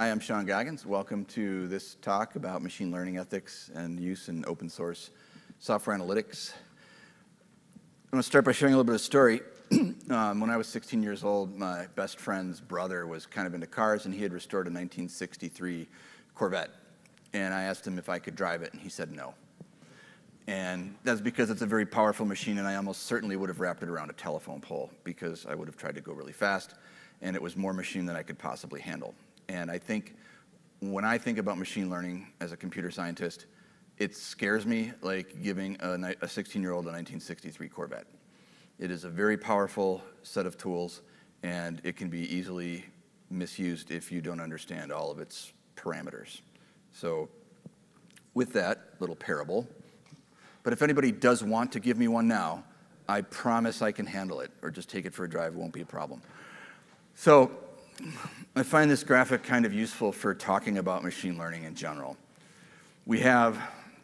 Hi, I'm Sean Goggins. Welcome to this talk about machine learning ethics and use in open source software analytics. I'm going to start by sharing a little bit of story. um, when I was 16 years old, my best friend's brother was kind of into cars, and he had restored a 1963 Corvette. And I asked him if I could drive it, and he said no. And that's because it's a very powerful machine, and I almost certainly would have wrapped it around a telephone pole because I would have tried to go really fast, and it was more machine than I could possibly handle. And I think when I think about machine learning as a computer scientist, it scares me like giving a 16 year old a 1963 Corvette. It is a very powerful set of tools, and it can be easily misused if you don't understand all of its parameters. So, with that little parable, but if anybody does want to give me one now, I promise I can handle it, or just take it for a drive, it won't be a problem. So, I find this graphic kind of useful for talking about machine learning in general. We have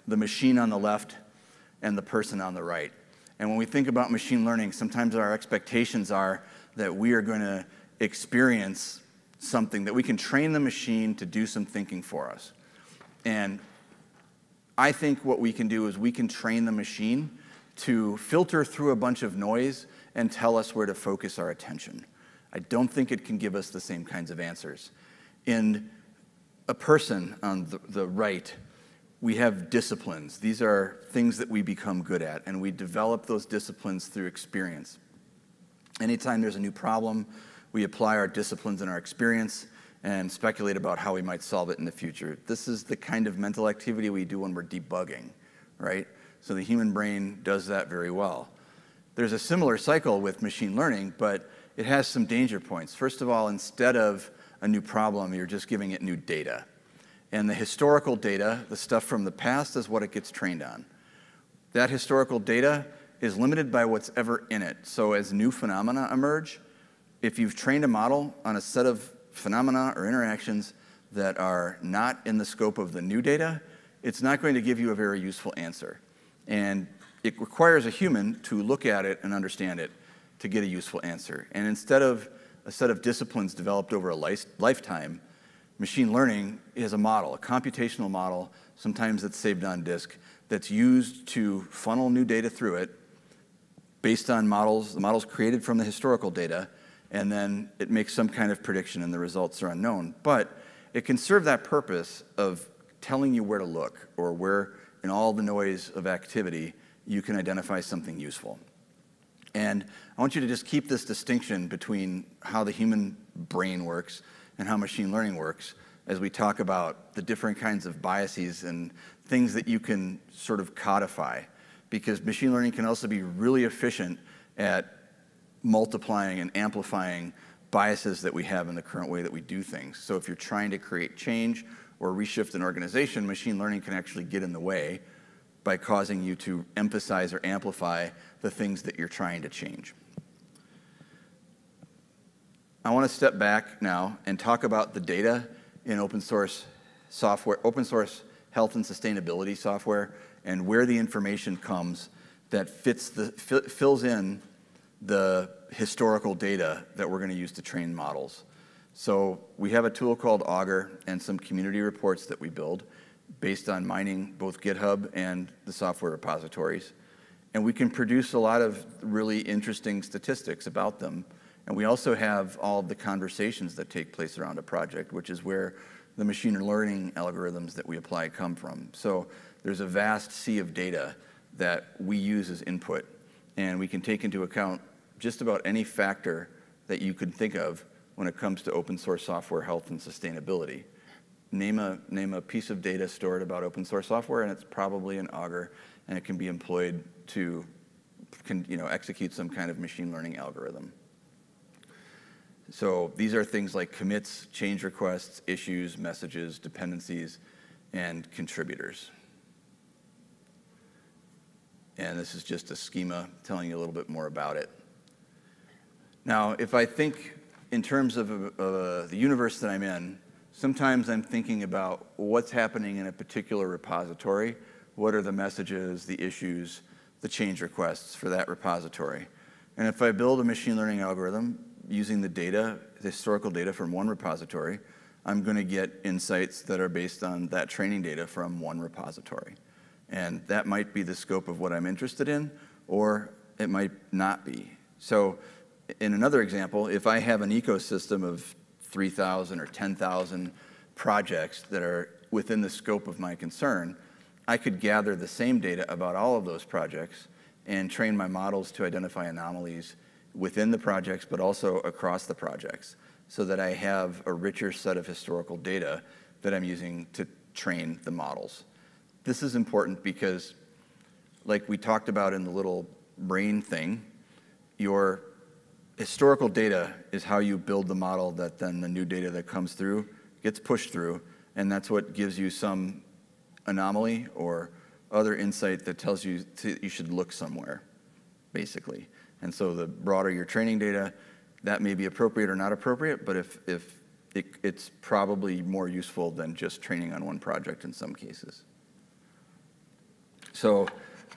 the machine on the left and the person on the right. And when we think about machine learning, sometimes our expectations are that we are going to experience something, that we can train the machine to do some thinking for us. And I think what we can do is we can train the machine to filter through a bunch of noise and tell us where to focus our attention. I don't think it can give us the same kinds of answers. In a person on the, the right, we have disciplines. These are things that we become good at, and we develop those disciplines through experience. Anytime there's a new problem, we apply our disciplines and our experience and speculate about how we might solve it in the future. This is the kind of mental activity we do when we're debugging, right? So the human brain does that very well. There's a similar cycle with machine learning, but it has some danger points. First of all, instead of a new problem, you're just giving it new data. And the historical data, the stuff from the past, is what it gets trained on. That historical data is limited by what's ever in it. So as new phenomena emerge, if you've trained a model on a set of phenomena or interactions that are not in the scope of the new data, it's not going to give you a very useful answer. And it requires a human to look at it and understand it to get a useful answer. And instead of a set of disciplines developed over a life, lifetime, machine learning is a model, a computational model, sometimes it's saved on disk, that's used to funnel new data through it based on models, the models created from the historical data, and then it makes some kind of prediction and the results are unknown. But it can serve that purpose of telling you where to look or where in all the noise of activity you can identify something useful. And I want you to just keep this distinction between how the human brain works and how machine learning works as we talk about the different kinds of biases and things that you can sort of codify. Because machine learning can also be really efficient at multiplying and amplifying biases that we have in the current way that we do things. So if you're trying to create change or reshift an organization, machine learning can actually get in the way by causing you to emphasize or amplify the things that you're trying to change. I want to step back now and talk about the data in open source software, open source health and sustainability software, and where the information comes that fits the, fills in the historical data that we're going to use to train models. So we have a tool called Augur and some community reports that we build based on mining both GitHub and the software repositories. And we can produce a lot of really interesting statistics about them. And we also have all of the conversations that take place around a project, which is where the machine learning algorithms that we apply come from. So there's a vast sea of data that we use as input. And we can take into account just about any factor that you could think of when it comes to open source software health and sustainability name a, name a piece of data stored about open source software, and it's probably an Augur, and it can be employed to can, you know, execute some kind of machine learning algorithm. So these are things like commits, change requests, issues, messages, dependencies, and contributors. And this is just a schema telling you a little bit more about it. Now, if I think in terms of uh the universe that I'm in, Sometimes I'm thinking about what's happening in a particular repository. What are the messages, the issues, the change requests for that repository? And if I build a machine learning algorithm using the data, the historical data from one repository, I'm going to get insights that are based on that training data from one repository. And that might be the scope of what I'm interested in, or it might not be. So in another example, if I have an ecosystem of 3,000 or 10,000 projects that are within the scope of my concern, I could gather the same data about all of those projects and train my models to identify anomalies within the projects, but also across the projects, so that I have a richer set of historical data that I'm using to train the models. This is important because, like we talked about in the little brain thing, your historical data is how you build the model that then the new data that comes through gets pushed through, and that's what gives you some anomaly or other insight that tells you you should look somewhere, basically. And so the broader your training data, that may be appropriate or not appropriate, but if, if it, it's probably more useful than just training on one project in some cases. So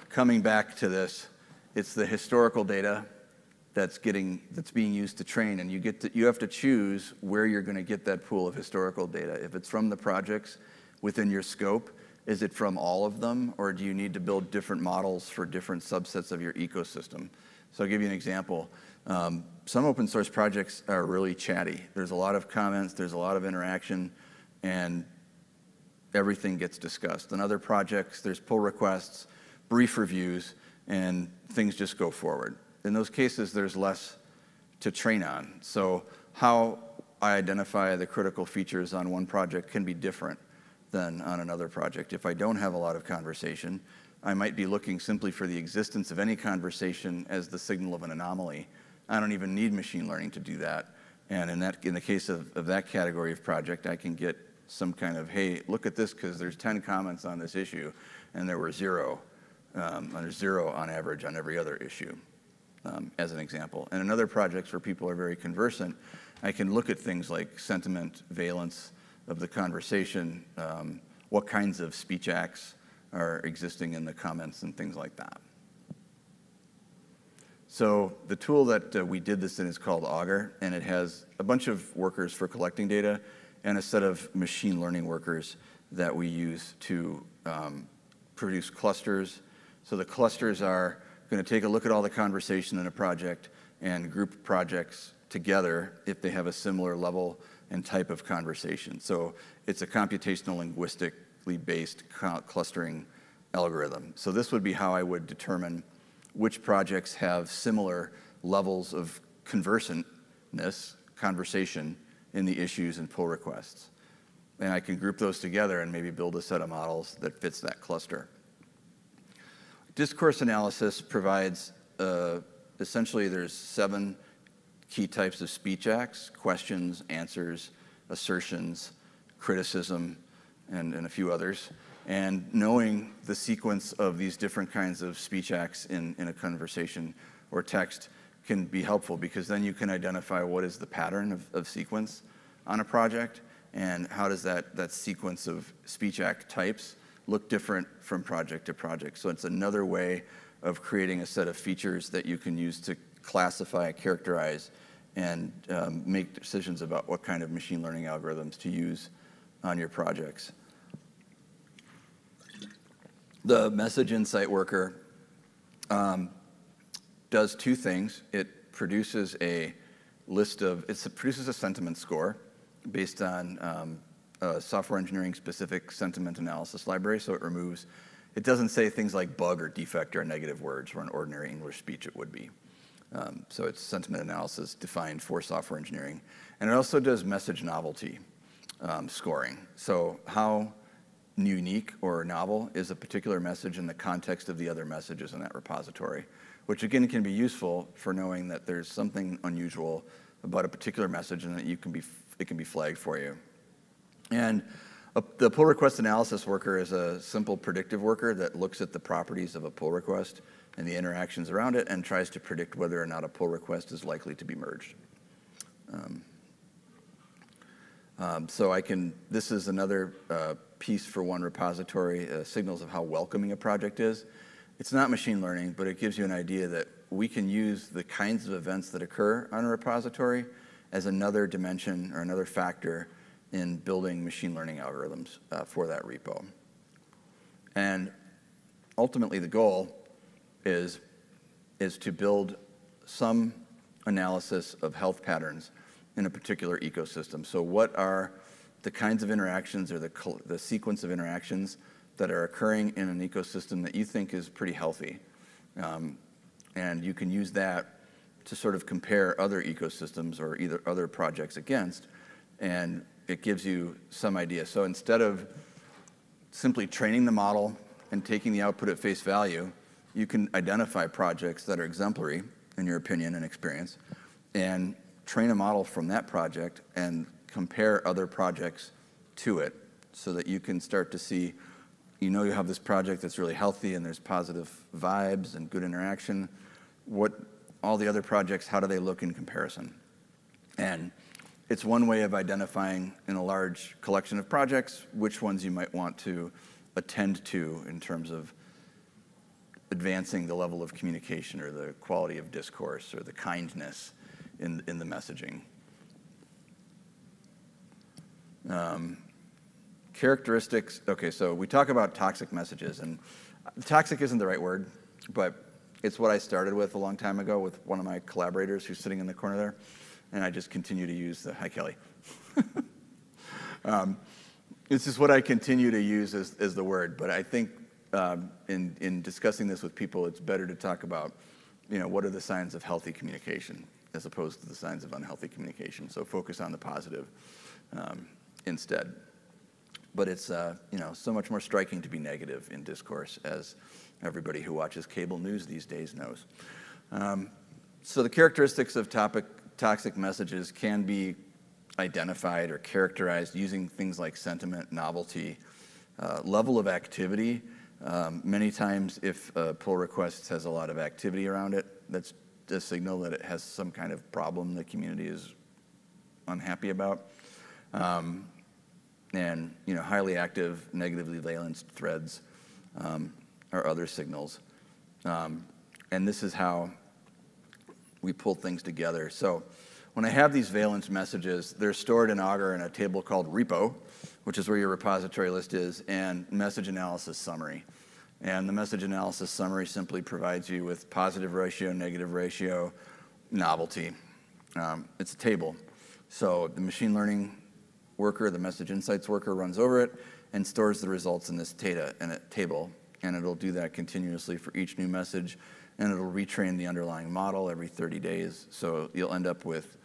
coming back to this, it's the historical data that's getting that's being used to train and you get to, you have to choose where you're going to get that pool of historical data. If it's from the projects within your scope is it from all of them or do you need to build different models for different subsets of your ecosystem? So i'll give you an example. Um, some open source projects are really chatty. There's a lot of comments there's a lot of interaction and everything gets discussed. In other projects there's pull requests brief reviews and things just go forward in those cases, there's less to train on. So how I identify the critical features on one project can be different than on another project. If I don't have a lot of conversation, I might be looking simply for the existence of any conversation as the signal of an anomaly. I don't even need machine learning to do that. And in, that, in the case of, of that category of project, I can get some kind of, hey, look at this because there's 10 comments on this issue, and there were zero, um, there's zero on average on every other issue as an example. And in other projects where people are very conversant, I can look at things like sentiment, valence of the conversation, um, what kinds of speech acts are existing in the comments and things like that. So the tool that uh, we did this in is called Augur, and it has a bunch of workers for collecting data and a set of machine learning workers that we use to um, produce clusters. So the clusters are going to take a look at all the conversation in a project and group projects together if they have a similar level and type of conversation. So it's a computational linguistically based clustering algorithm. So this would be how I would determine which projects have similar levels of conversantness, conversation in the issues and pull requests. And I can group those together and maybe build a set of models that fits that cluster. Discourse analysis provides uh, essentially there's seven key types of speech acts questions, answers, assertions, criticism, and, and a few others. And knowing the sequence of these different kinds of speech acts in, in a conversation or text can be helpful because then you can identify what is the pattern of, of sequence on a project and how does that, that sequence of speech act types look different from project to project. So it's another way of creating a set of features that you can use to classify, characterize, and um, make decisions about what kind of machine learning algorithms to use on your projects. The message insight worker um, does two things. It produces a list of, it produces a sentiment score based on um, software engineering specific sentiment analysis library, so it removes, it doesn't say things like bug or defect or negative words where in ordinary English speech it would be. Um, so it's sentiment analysis defined for software engineering. And it also does message novelty um, scoring. So how unique or novel is a particular message in the context of the other messages in that repository, which again can be useful for knowing that there's something unusual about a particular message and that you can be, it can be flagged for you. And a, the pull request analysis worker is a simple predictive worker that looks at the properties of a pull request and the interactions around it and tries to predict whether or not a pull request is likely to be merged. Um, um, so I can, this is another uh, piece for one repository, uh, signals of how welcoming a project is. It's not machine learning, but it gives you an idea that we can use the kinds of events that occur on a repository as another dimension or another factor in building machine learning algorithms uh, for that repo. And ultimately, the goal is, is to build some analysis of health patterns in a particular ecosystem. So what are the kinds of interactions or the, the sequence of interactions that are occurring in an ecosystem that you think is pretty healthy? Um, and you can use that to sort of compare other ecosystems or either other projects against, and it gives you some idea. So instead of simply training the model and taking the output at face value, you can identify projects that are exemplary in your opinion and experience, and train a model from that project and compare other projects to it so that you can start to see, you know you have this project that's really healthy and there's positive vibes and good interaction. What all the other projects, how do they look in comparison? And it's one way of identifying in a large collection of projects which ones you might want to attend to in terms of advancing the level of communication or the quality of discourse or the kindness in, in the messaging. Um, characteristics, okay, so we talk about toxic messages, and toxic isn't the right word, but it's what I started with a long time ago with one of my collaborators who's sitting in the corner there, and I just continue to use the, hi Kelly. um, it's just what I continue to use as, as the word, but I think um, in, in discussing this with people, it's better to talk about, you know, what are the signs of healthy communication as opposed to the signs of unhealthy communication. So focus on the positive um, instead. But it's, uh, you know, so much more striking to be negative in discourse, as everybody who watches cable news these days knows. Um, so the characteristics of topic, toxic messages can be identified or characterized using things like sentiment, novelty, uh, level of activity, um, many times, if a pull request has a lot of activity around it, that's a signal that it has some kind of problem the community is unhappy about. Um, and you know, highly active, negatively valenced threads um, are other signals. Um, and this is how we pull things together. So when I have these valence messages, they're stored in Augur in a table called repo, which is where your repository list is, and message analysis summary. And the message analysis summary simply provides you with positive ratio, negative ratio, novelty. Um, it's a table. So the machine learning worker, the message insights worker runs over it and stores the results in this data in a table. And it'll do that continuously for each new message. And it'll retrain the underlying model every 30 days. So you'll end up with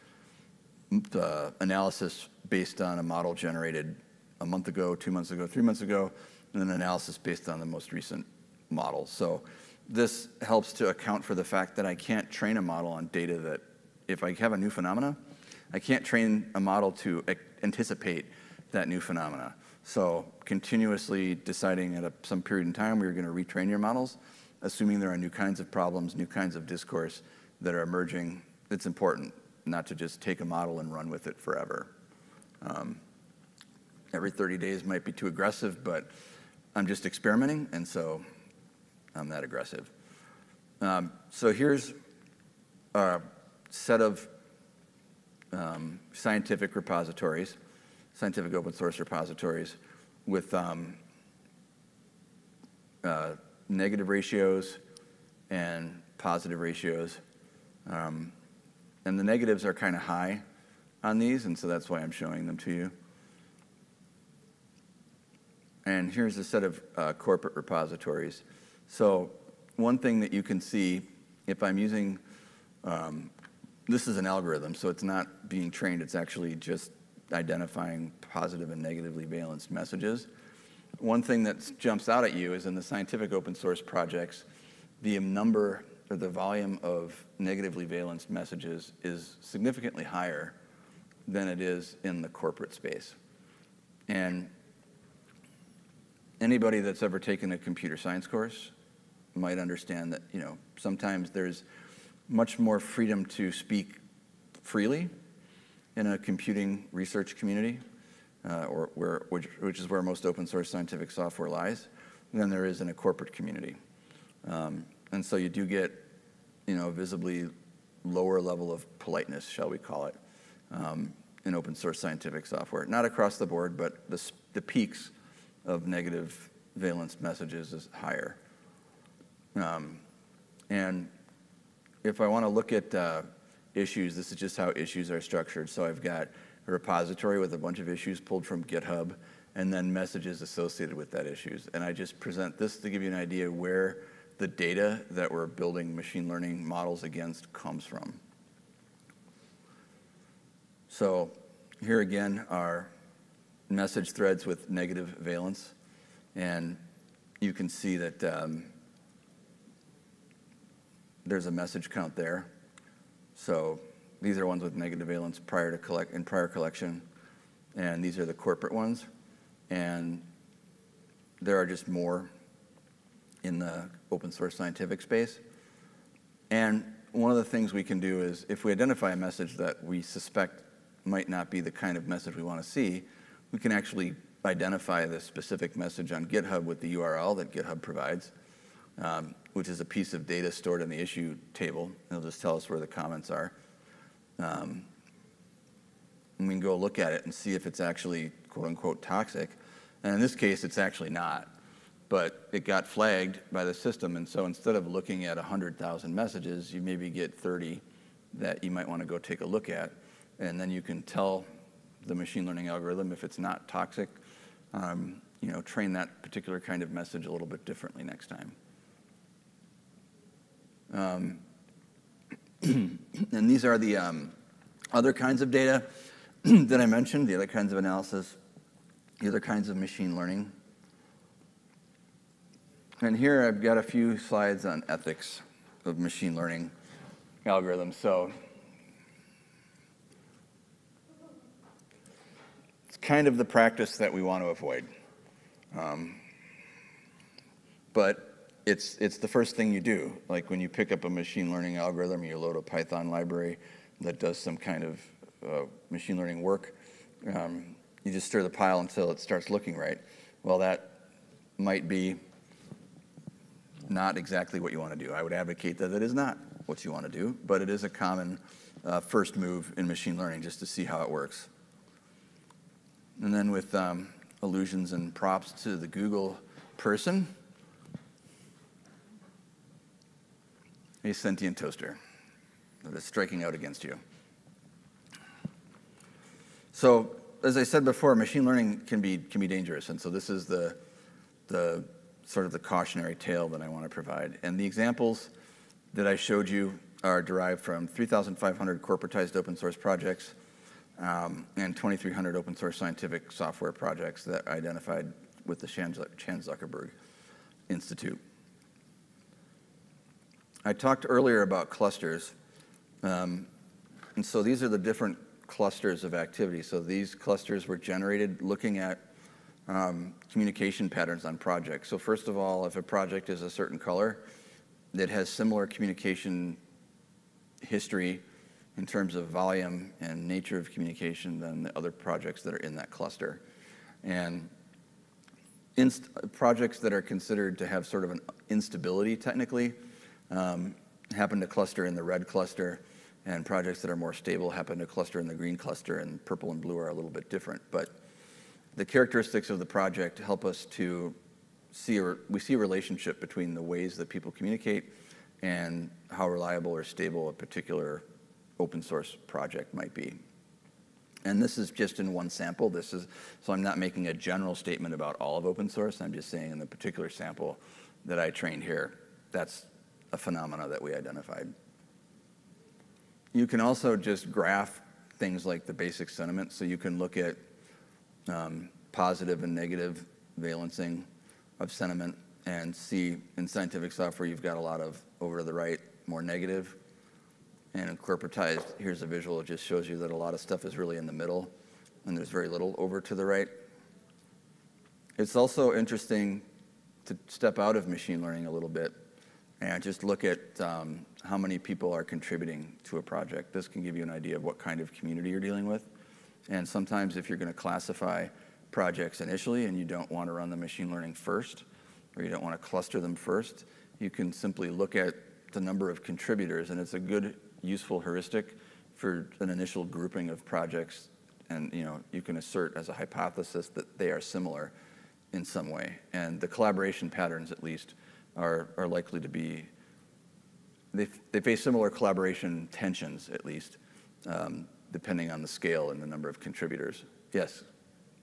uh, analysis based on a model generated a month ago, two months ago, three months ago, and then analysis based on the most recent model. So this helps to account for the fact that I can't train a model on data that, if I have a new phenomena, I can't train a model to anticipate that new phenomena. So continuously deciding at a, some period in time where you're going to retrain your models, assuming there are new kinds of problems, new kinds of discourse that are emerging, it's important not to just take a model and run with it forever. Um, every 30 days might be too aggressive, but I'm just experimenting, and so I'm that aggressive. Um, so here's a set of um, scientific repositories, scientific open source repositories with um, uh, negative ratios and positive ratios. Um, and the negatives are kind of high on these, and so that's why I'm showing them to you. And here's a set of uh, corporate repositories. So one thing that you can see, if I'm using, um, this is an algorithm, so it's not being trained, it's actually just identifying positive and negatively valenced messages. One thing that jumps out at you is in the scientific open source projects, the number or the volume of negatively valenced messages is significantly higher than it is in the corporate space. And anybody that's ever taken a computer science course might understand that you know sometimes there's much more freedom to speak freely in a computing research community, uh, or where which, which, is where most open source scientific software lies, than there is in a corporate community. Um, and so you do get you know visibly lower level of politeness, shall we call it, um, in open source scientific software. Not across the board, but the, the peaks of negative valence messages is higher. Um, and if I want to look at uh, issues, this is just how issues are structured. So I've got a repository with a bunch of issues pulled from GitHub and then messages associated with that issues. And I just present this to give you an idea where the data that we're building machine learning models against comes from. So here again are message threads with negative valence. And you can see that um, there's a message count there. So these are ones with negative valence prior to collect in prior collection, and these are the corporate ones. And there are just more in the open source scientific space. And one of the things we can do is if we identify a message that we suspect might not be the kind of message we want to see, we can actually identify the specific message on GitHub with the URL that GitHub provides, um, which is a piece of data stored in the issue table. It'll just tell us where the comments are. Um, and we can go look at it and see if it's actually quote unquote toxic. And in this case, it's actually not. But it got flagged by the system. And so instead of looking at 100,000 messages, you maybe get 30 that you might want to go take a look at. And then you can tell the machine learning algorithm if it's not toxic, um, you know, train that particular kind of message a little bit differently next time. Um, and these are the um, other kinds of data that I mentioned, the other kinds of analysis, the other kinds of machine learning. And here I've got a few slides on ethics of machine learning algorithms. So it's kind of the practice that we want to avoid. Um, but it's, it's the first thing you do. Like when you pick up a machine learning algorithm, you load a Python library that does some kind of uh, machine learning work. Um, you just stir the pile until it starts looking right. Well, that might be not exactly what you want to do. I would advocate that it is not what you want to do, but it is a common uh, first move in machine learning just to see how it works. And then with um, allusions and props to the Google person, a sentient toaster that is striking out against you. So, as I said before, machine learning can be, can be dangerous. And so this is the, the sort of the cautionary tale that I want to provide. And the examples that I showed you are derived from 3,500 corporatized open source projects um, and 2,300 open source scientific software projects that identified with the Chan Zuckerberg Institute. I talked earlier about clusters. Um, and so these are the different clusters of activity. So these clusters were generated looking at um, communication patterns on projects. So first of all, if a project is a certain color, that has similar communication history in terms of volume and nature of communication than the other projects that are in that cluster. And projects that are considered to have sort of an instability technically Um, happen to cluster in the red cluster, and projects that are more stable happen to cluster in the green cluster, and purple and blue are a little bit different. But the characteristics of the project help us to see, a, we see a relationship between the ways that people communicate and how reliable or stable a particular open source project might be. And this is just in one sample. This is, so I'm not making a general statement about all of open source. I'm just saying in the particular sample that I trained here, that's a phenomena that we identified. You can also just graph things like the basic sentiment. So you can look at um, positive and negative valencing of sentiment and see in scientific software you've got a lot of over to the right, more negative. And in corporatized, here's a visual. It just shows you that a lot of stuff is really in the middle and there's very little over to the right. It's also interesting to step out of machine learning a little bit and just look at um, how many people are contributing to a project. This can give you an idea of what kind of community you're dealing with. And sometimes if you're going to classify projects initially and you don't want to run the machine learning first, or you don't want to cluster them first, you can simply look at the number of contributors, and it's a good, useful heuristic for an initial grouping of projects and you know you can assert as a hypothesis that they are similar in some way. And the collaboration patterns, at least, are, are likely to be, they, they face similar collaboration tensions, at least, um, depending on the scale and the number of contributors. Yes?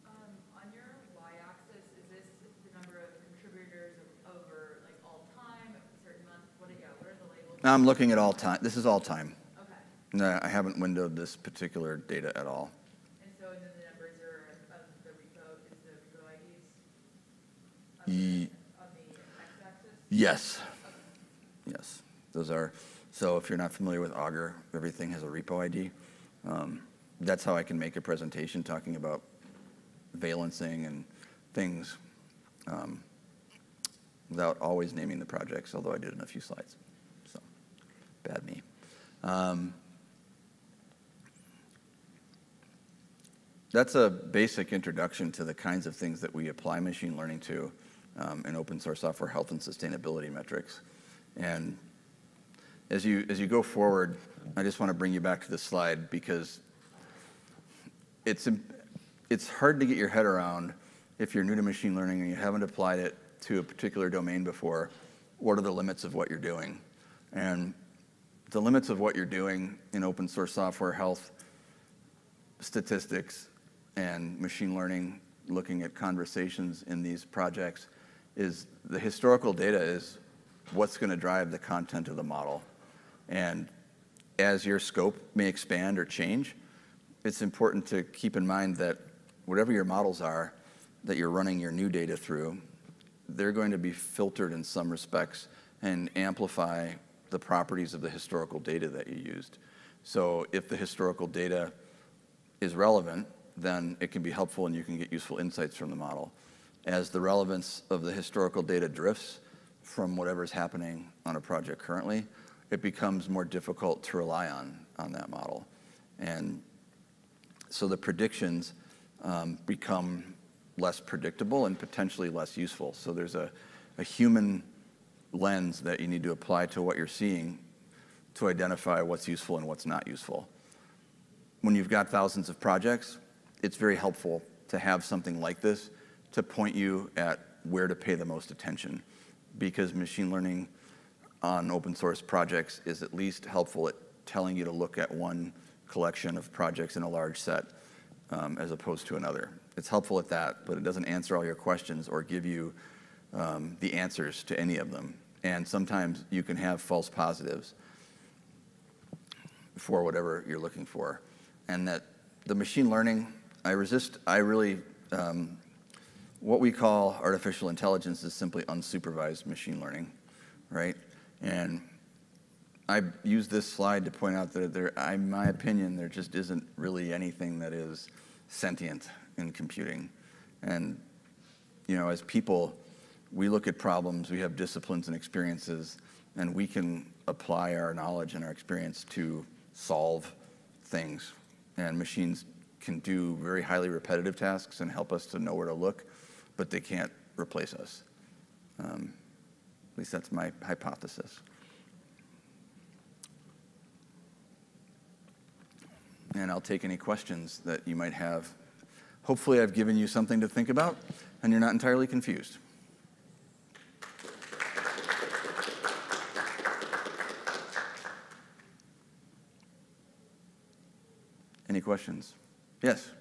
Um, on your y-axis, is this the number of contributors over like all time, a certain month? What yeah, what are the labels? I'm looking at all time. This is all time. Okay, No, I haven't windowed this particular data at all. and so then the numbers are of the repo, is the repo IDs? Ye- On the x-axis? Yes. Yes. Those are, so if you're not familiar with Augur, everything has a repo ID. Um, that's how I can make a presentation talking about valencing and things um, without always naming the projects, although I did in a few slides. So, bad me. Um, that's a basic introduction to the kinds of things that we apply machine learning to Um, in open source software health and sustainability metrics. And as you, as you go forward, I just want to bring you back to this slide because it's, it's hard to get your head around if you're new to machine learning and you haven't applied it to a particular domain before, what are the limits of what you're doing? And the limits of what you're doing in open source software health statistics and machine learning, looking at conversations in these projects, is the historical data is what's going to drive the content of the model. And as your scope may expand or change, it's important to keep in mind that whatever your models are that you're running your new data through, they're going to be filtered in some respects and amplify the properties of the historical data that you used. So if the historical data is relevant, then it can be helpful and you can get useful insights from the model. As the relevance of the historical data drifts from whatever's happening on a project currently, it becomes more difficult to rely on on that model. And so the predictions um, become less predictable and potentially less useful. So there's a, a human lens that you need to apply to what you're seeing to identify what's useful and what's not useful. When you've got thousands of projects, it's very helpful to have something like this to point you at where to pay the most attention because machine learning on open source projects is at least helpful at telling you to look at one collection of projects in a large set um, as opposed to another. It's helpful at that, but it doesn't answer all your questions or give you um, the answers to any of them. And sometimes you can have false positives for whatever you're looking for. And that the machine learning, I resist, I really, um, what we call artificial intelligence is simply unsupervised machine learning, right? And I use this slide to point out that there, in my opinion, there just isn't really anything that is sentient in computing. And, you know, as people, we look at problems, we have disciplines and experiences, and we can apply our knowledge and our experience to solve things. And machines can do very highly repetitive tasks and help us to know where to look, but they can't replace us. Um, at least that's my hypothesis. And I'll take any questions that you might have. Hopefully, I've given you something to think about and you're not entirely confused. Any questions? Yes.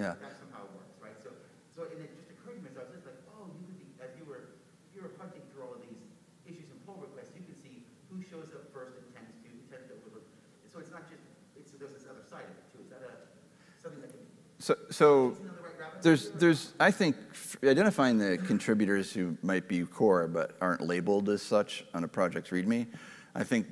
Yeah. That's somehow it works, right? So, so and it just occurred to me as I was like, oh, you could be, as you were, if you were hunting through all of these issues and pull requests, you could see who shows up first and tends to, tends to overlook. So it's not just, it's, there's this other side of it too. Is that a, something that can so, so there's, there's, I think, identifying the contributors who might be core but aren't labeled as such on a project's README, I think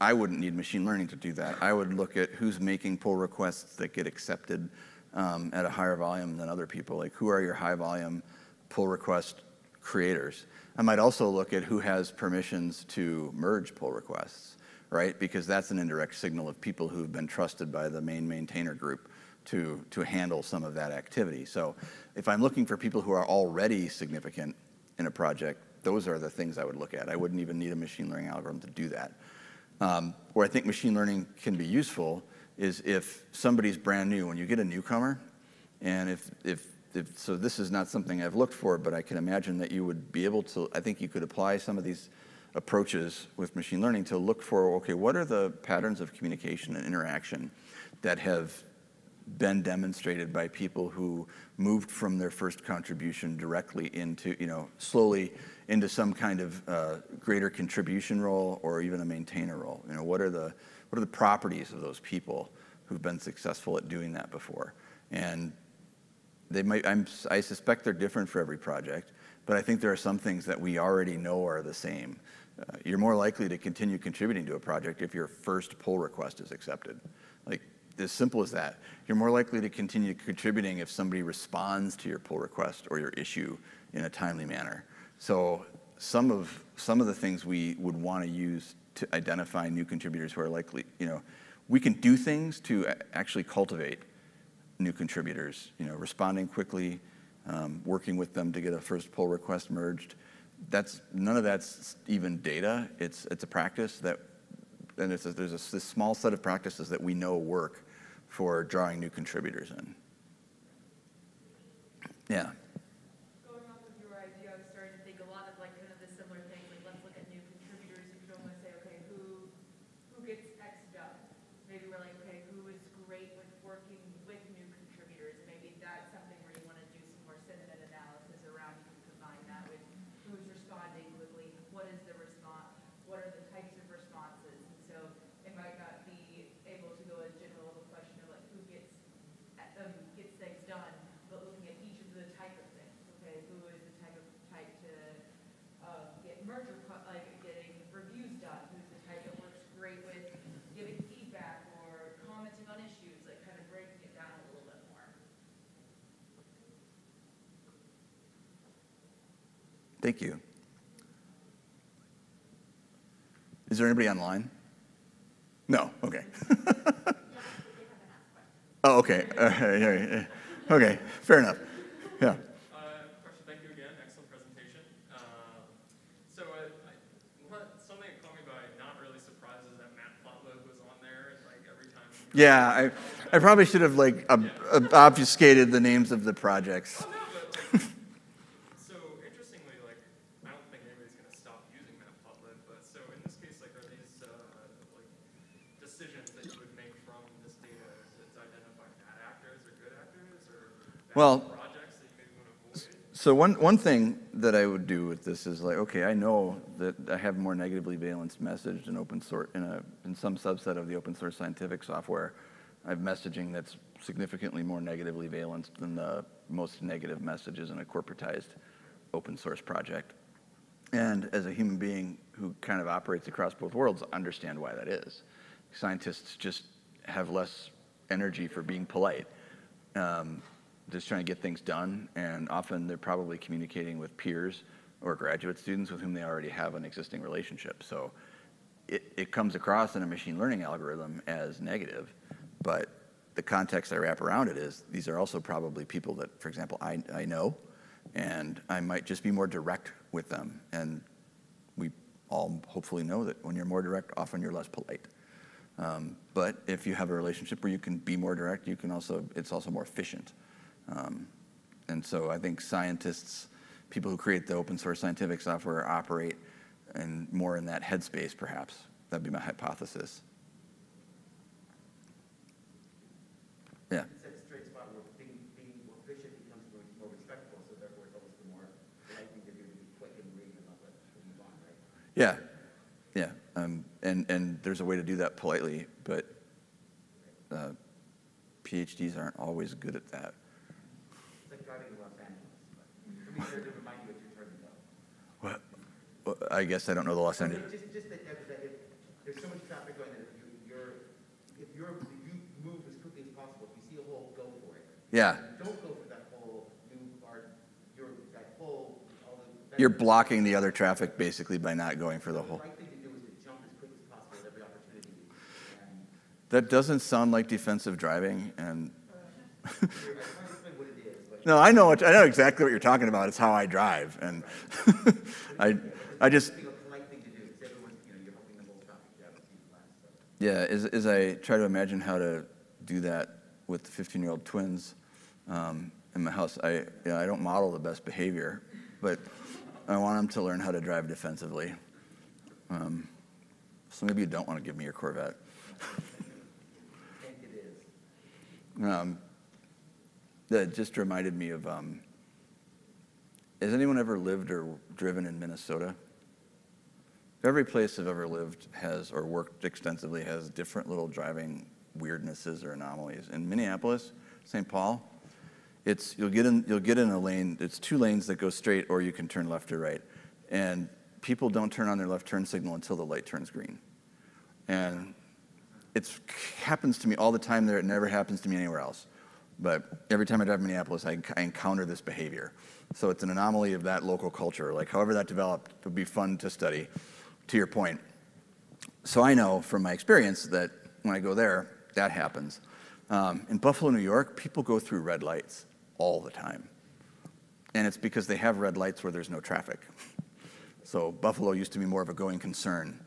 I wouldn't need machine learning to do that. I would look at who's making pull requests that get accepted, um, at a higher volume than other people. Like, who are your high volume pull request creators? I might also look at who has permissions to merge pull requests, right? Because that's an indirect signal of people who've been trusted by the main maintainer group to, to handle some of that activity. So if I'm looking for people who are already significant in a project, those are the things I would look at. I wouldn't even need a machine learning algorithm to do that. Um, where I think machine learning can be useful is if somebody's brand new, when you get a newcomer, and if, if, if, so this is not something I've looked for, but I can imagine that you would be able to, I think you could apply some of these approaches with machine learning to look for, okay, what are the patterns of communication and interaction that have been demonstrated by people who moved from their first contribution directly into, you know, slowly into some kind of uh, greater contribution role or even a maintainer role. You know, what are the what are the properties of those people who've been successful at doing that before? And they might, I'm, I suspect they're different for every project, but I think there are some things that we already know are the same. Uh, you're more likely to continue contributing to a project if your first pull request is accepted. Like, as simple as that. You're more likely to continue contributing if somebody responds to your pull request or your issue in a timely manner. So some of, some of the things we would want to use to identify new contributors who are likely, you know, we can do things to actually cultivate new contributors, you know, responding quickly, um, working with them to get a first pull request merged. That's, none of that's even data. It's, it's a practice that, and it's a, there's a, this small set of practices that we know work for drawing new contributors in. Yeah. Going off of your idea, I was starting to think a lot of like kind of the similar things, like let's look at new contributors, you could almost say, okay, who, who gets X done? Maybe we're like, okay, who is great with working with new contributors? Maybe that's something where you want to do some more sentiment analysis around, you can combine that with who's responding quickly, what is the response, what are the types of responses? And so it might not be able to go a general level question of like who gets um, gets things done, but looking at each of the type of things, okay, who is the type of, type to, um, get merger, co- like, getting reviews done, who's the type that works great with giving feedback or commenting on issues, like, kind of breaking it down a little bit more. Thank you. Is there anybody online? No, okay. Oh, okay, Uh, okay, fair enough, yeah. Uh, Question, thank you again, excellent presentation. Um, So uh, I- what- something that caught me by not really surprised is that Matplotlib was on there, and like every time. Yeah, I, I probably should have like ob- ob- obfuscated the names of the projects. Oh, no, but like, so interestingly, like, I don't think anybody's gonna stop using Matplotlib, but so in this case, like, are these, uh, like, decisions that you would make from this data, is it to identify bad actors or good actors, or Well-? So one, one thing that I would do with this is like, okay, I know that I have more negatively valenced message in open source, in a, in some subset of the open source scientific software. I have messaging that's significantly more negatively valenced than the most negative messages in a corporatized open source project. And as a human being who kind of operates across both worlds, I understand why that is. Scientists just have less energy for being polite, um, just trying to get things done, and often they're probably communicating with peers or graduate students with whom they already have an existing relationship. So it, it comes across in a machine learning algorithm as negative, but the context I wrap around it is these are also probably people that, for example, I, I know, and I might just be more direct with them. And we all hopefully know that when you're more direct, often you're less polite. Um, but if you have a relationship where you can be more direct, you can also, it's also more efficient. Um, and so I think scientists, people who create the open source scientific software operate and more in that headspace, perhaps. That'd be my hypothesis. Yeah. It's that straight spot where being, being more efficient becomes more, more respectful, so therefore it's almost the more likely to do to be quick and read and not let it move on, right? Yeah, yeah, um, and and there's a way to do that politely, but uh, PhDs aren't always good at that. It's like driving to Los Angeles, but to be sure to remind you what you're turning though. What? Well, I guess I don't know the Los Angeles. Just, just that, that that if, there's so much traffic going that if you, you're, if you're, if you move as quickly as possible, if you see a hole, go for it. Yeah, Don't go for that hole, you are, you're, that hole, all the. you're blocking the other traffic basically by not going for the The whole. right thing to do is to jump as quick as possible at every opportunity. And That doesn't sound like defensive driving, and uh, no, I know what, I know exactly what you're talking about. It's how I drive, and I, I just, It's a polite thing to do, because everyone's, you know, you're helping the whole traffic jam, it seems less, so. yeah, as, as I try to imagine how to do that with the 15-year-old twins um, in my house, I, you know, I don't model the best behavior, but I want them to learn how to drive defensively. Um, so maybe you don't want to give me your Corvette. I think it is. Um, that just reminded me of. Um, has anyone ever lived or driven in Minnesota? Every place I've ever lived has or worked extensively has different little driving weirdnesses or anomalies. In Minneapolis, St. Paul, it's you'll get in you'll get in a lane. It's two lanes that go straight, or you can turn left or right. And people don't turn on their left turn signal until the light turns green. And it happens to me all the time there. It never happens to me anywhere else. But every time I drive to Minneapolis, I, I encounter this behavior. So it's an anomaly of that local culture. Like, however that developed, it would be fun to study, to your point. So I know from my experience that when I go there, that happens. Um, in Buffalo, New York, people go through red lights all the time. And it's because they have red lights where there's no traffic. So Buffalo used to be more of a going concern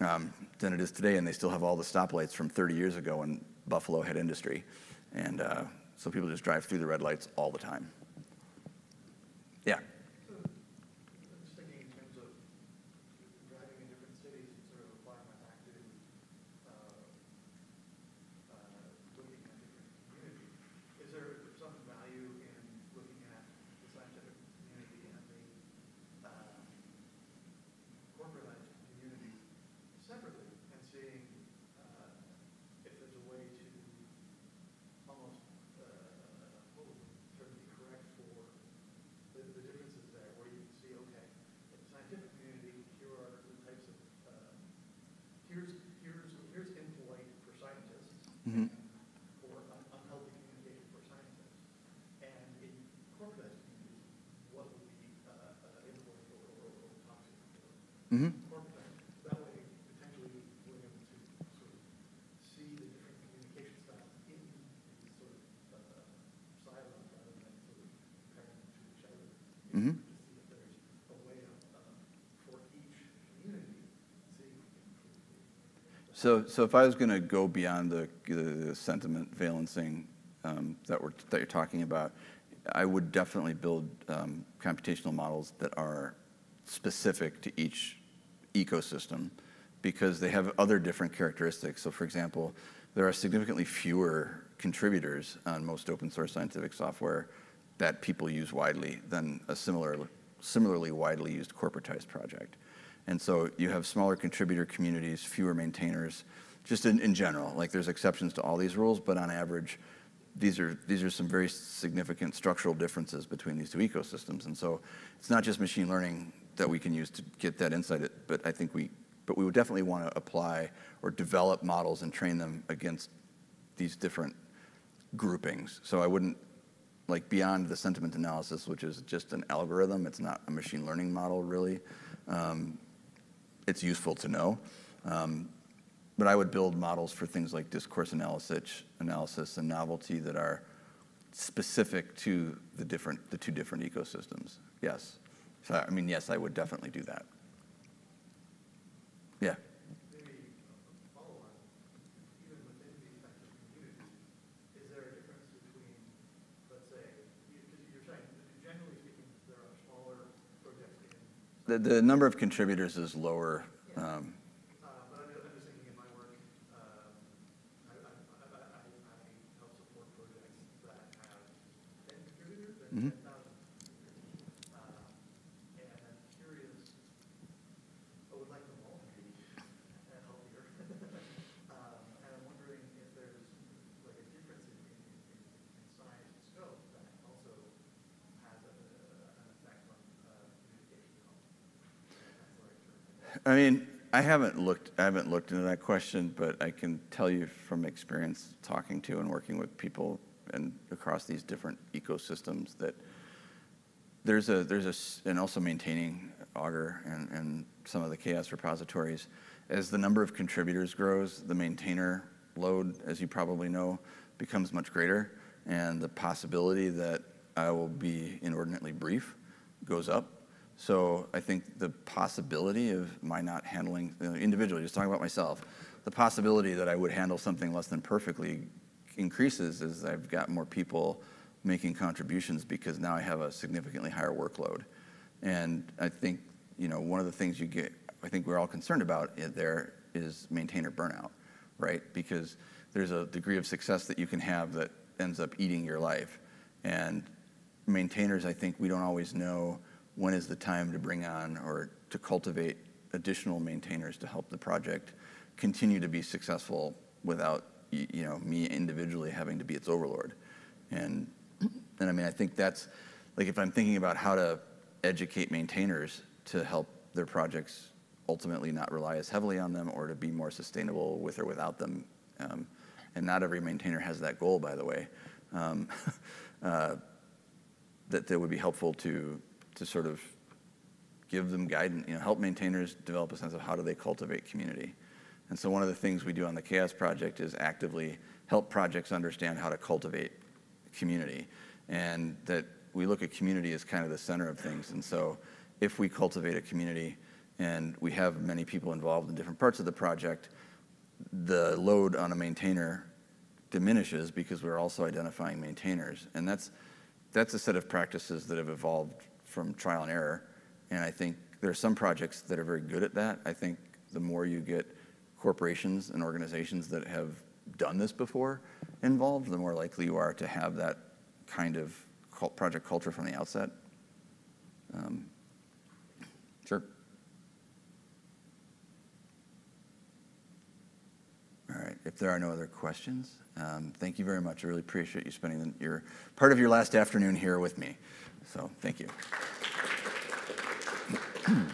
um, than it is today, and they still have all the stoplights from 30 years ago when Buffalo had industry. And uh, so people just drive through the red lights all the time. Yeah. I'm just thinking in terms of driving in different cities and sort of applying that back to, uh, uh, looking at different communities. Is there some value in looking at the scientific community and the, uh, corporatized community separately and seeing, uh, if there's a way to almost, uh, what would sort of be correct for the, the differences there, where you can see, okay, in the scientific community, here are the types of, um, here's, here's, here's impolite for scientists, Mhm. or un- unhealthy communication for scientists. And in corporatized communities, what would be, uh, uh, impolite or, or, or toxic for hmm corporatized? That way, potentially, we're able to sort of see the different communication styles in these sort of, uh, silos rather than sort of comparing them to each other. Mhm. To see if there's a way of, um, for each community, see if we can improve the So, so if I was going to go beyond the, the sentiment valencing um, that we're that you're talking about, I would definitely build um, computational models that are specific to each ecosystem because they have other different characteristics. So, for example, there are significantly fewer contributors on most open source scientific software that people use widely than a similar, similarly widely used corporatized project. And so you have smaller contributor communities, fewer maintainers, just in, in general. Like there's exceptions to all these rules, but on average, these are, these are some very significant structural differences between these two ecosystems. And so it's not just machine learning that we can use to get that insight, but I think we, but we would definitely want to apply or develop models and train them against these different groupings. So I wouldn't, like beyond the sentiment analysis, which is just an algorithm, it's not a machine learning model really. Um, it's useful to know. Um, but I would build models for things like discourse analysis, analysis and novelty that are specific to the different, the two different ecosystems. Yes. So, I mean, yes, I would definitely do that. Yeah. maybe a follow-on, even within these types of communities, is there a difference between, let's say, because you're generally speaking, there are smaller projects The, the number of contributors is lower. Um, uh, but I'm just, I'm just thinking in my work, um, I, I, I, I, help support projects that have ten contributors Mhm. and ten thousand. Um, and I'm curious, I would like them all to be uh, healthier. Um, and I'm wondering if there's like a difference in I mean, I haven't looked, I haven't looked into that question, but I can tell you from experience talking to and working with people and across these different ecosystems that there's a, there's a, and also maintaining Augur and, and some of the CHAOSS repositories. As the number of contributors grows, the maintainer load, as you probably know, becomes much greater. And the possibility that I will be inordinately brief goes up. So I think the possibility of my not handling, you know, individually, just talking about myself, the possibility that I would handle something less than perfectly increases as I've got more people making contributions because now I have a significantly higher workload. And I think, you know, one of the things you get, I think we're all concerned about there is maintainer burnout, right? Because there's a degree of success that you can have that ends up eating your life. And maintainers, I think we don't always know when is the time to bring on or to cultivate additional maintainers to help the project continue to be successful without you know me individually having to be its overlord. And and I mean I think that's like if I'm thinking about how to educate maintainers to help their projects ultimately not rely as heavily on them or to be more sustainable with or without them. Um, and not every maintainer has that goal, by the way. Um, uh, that that would be helpful to to sort of give them guidance, you know, help maintainers develop a sense of how do they cultivate community. And so one of the things we do on the CHAOSS Project is actively help projects understand how to cultivate community. And that we look at community as kind of the center of things. And so if we cultivate a community and we have many people involved in different parts of the project, the load on a maintainer diminishes because we're also identifying maintainers. And that's, that's a set of practices that have evolved from trial and error. And I think there are some projects that are very good at that. I think the more you get corporations and organizations that have done this before involved, the more likely you are to have that kind of project culture from the outset. Um, sure. All right. If there are no other questions, um, thank you very much. I really appreciate you spending your part of your last afternoon here with me. So thank you.